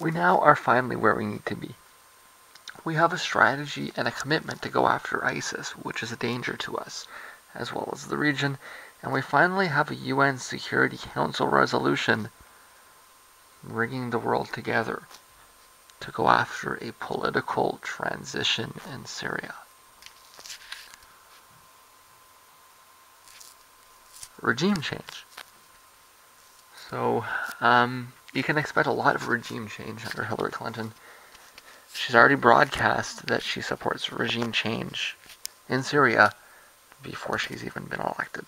We now are finally where we need to be. We have a strategy and a commitment to go after ISIS, which is a danger to us, as well as the region, and we finally have a UN Security Council resolution bringing the world together to go after a political transition in Syria. Regime change. So, um, you can expect a lot of regime change under Hillary Clinton. She's already broadcast that she supports regime change in Syria before she's even been elected.